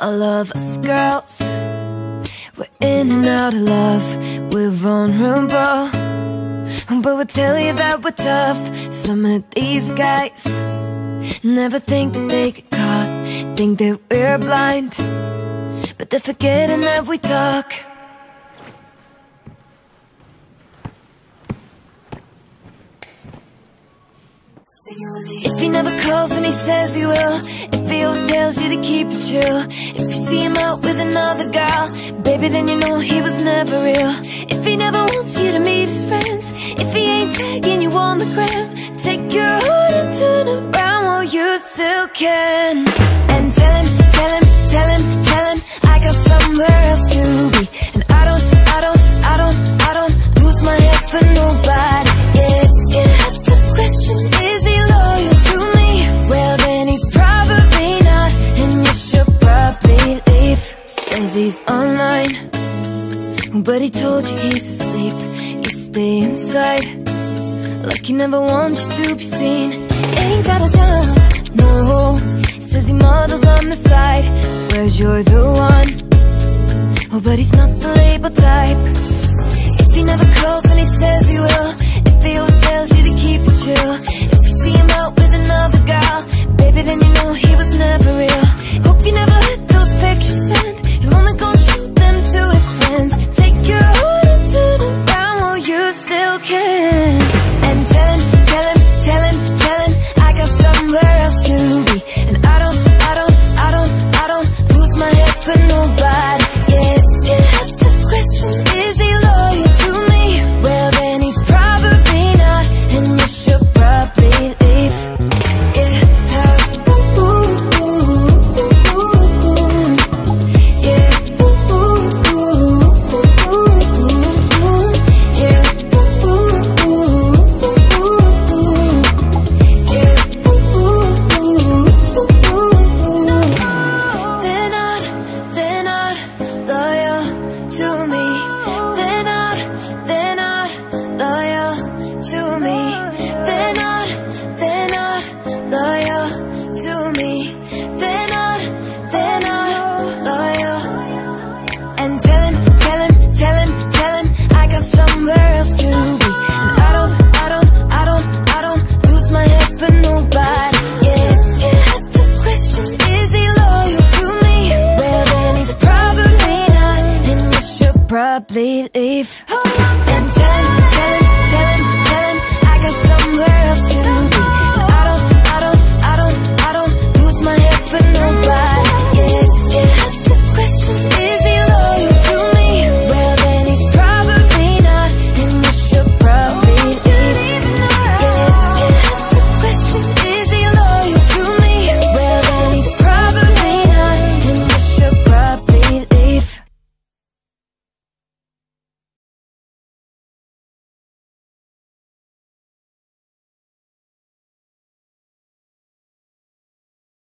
All of us girls, we're in and out of love, we're vulnerable. But we'll tell you that we're tough. Some of these guys never think that they get caught, think that we're blind. But they're forgetting that we talk. If he never calls when he says he will Always tells you to keep it chill. If you see him out with another girl Baby, then you know he was never real. If he never wants you to meet his friends If he ain't tagging you on the gram Take your heart and turn around while you still can But he told you he's asleep You stay inside. Like he never wants you to be seen. Ain't got a job, no. Says he models on the side. Swears you're the one. Oh, but he's not the label type. If he never calls when he says he will. If he always tells you to keep still somewhere else to be. And I don't, I don't, I don't, I don't lose my head for nobody. Yeah, have to question, is he loyal to me? Well, then he's probably not, and you should probably leave. And